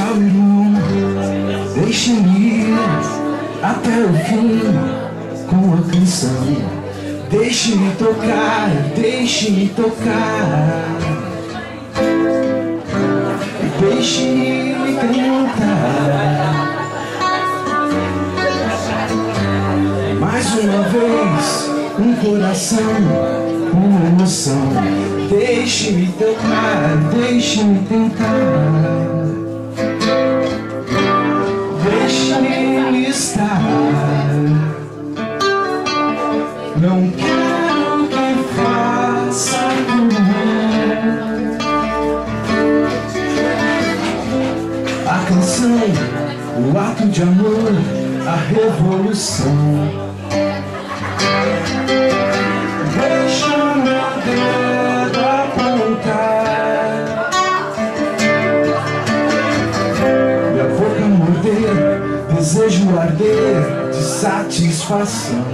chauru Deixe-me até o fim com a canção. Deixe-me tocar, deixe-me tocar. Deixe-me cantar. Mais uma vez, um coração com emoção. Deixe-me tocar, deixe-me tentar Canção, o ato de amor, a revolução. Deixa meu dedo apontar Minha boca morder Desejo arder de satisfação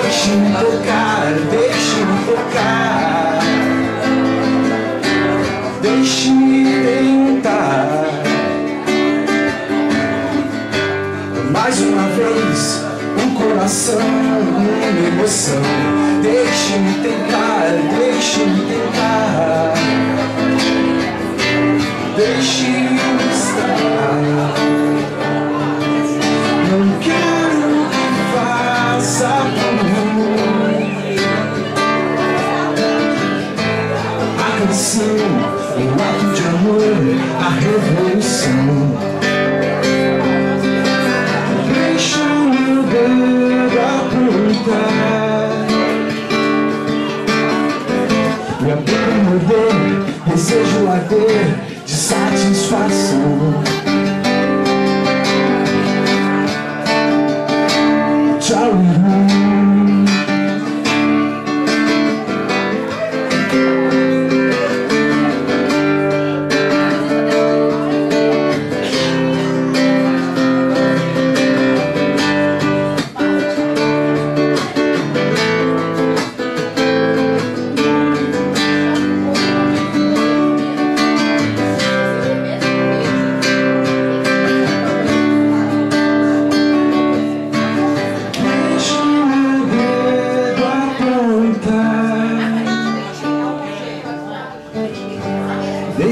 Deixe-me tocar, A canção, o ato de amor, a revolução. Deixa meu dedo apontar. Minha boca morder, desejo arder de satisfação.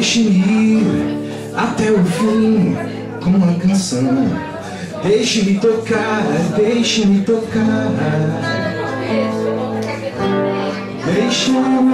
Deixe-me ir até o fim com uma canção. Deixe-me tocar, deixe-me tocar. Deixe-me até